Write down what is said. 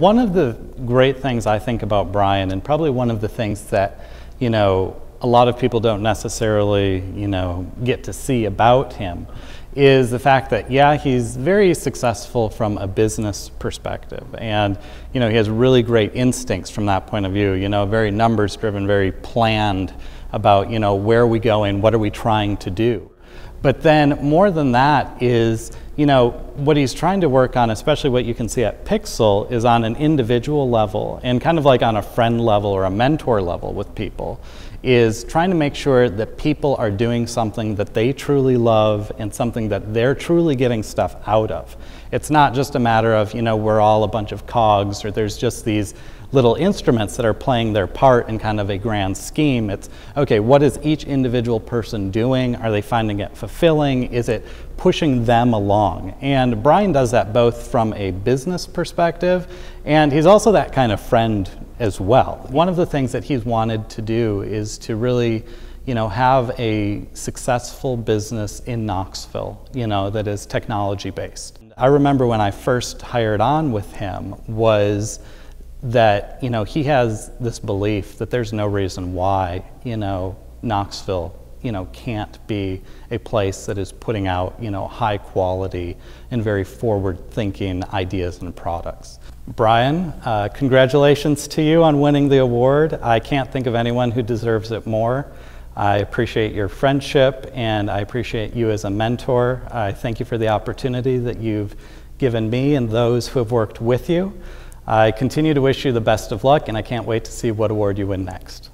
One of the great things I think about Brian, and probably one of the things that, you know, a lot of people don't necessarily, you know, get to see about him, is the fact that, yeah, he's very successful from a business perspective. And, you know, he has really great instincts from that point of view, you know, very numbers driven, very planned about, you know, where are we going, what are we trying to do. But then more than that is, you know, what he's trying to work on, especially what you can see at Pyxl, is on an individual level and kind of like on a friend level or a mentor level with people, is trying to make sure that people are doing something that they truly love and something that they're truly getting stuff out of. It's not just a matter of, you know, we're all a bunch of cogs or there's just these little instruments that are playing their part in kind of a grand scheme. It's, okay, what is each individual person doing? Are they finding it fulfilling? Is it pushing them along? And Brian does that both from a business perspective, and he's also that kind of friend as well. One of the things that he's wanted to do is to really you know, have a successful business in Knoxville, you know, that is technology based. I remember when I first hired on with him was that you know he has this belief that there's no reason why you know Knoxville you know can't be a place that is putting out you know high quality and very forward thinking ideas and products. Brian, uh, congratulations to you on winning the award. I can't think of anyone who deserves it more. I appreciate your friendship and I appreciate you as a mentor. I thank you for the opportunity that you've given me and those who have worked with you. I continue to wish you the best of luck, and I can't wait to see what award you win next.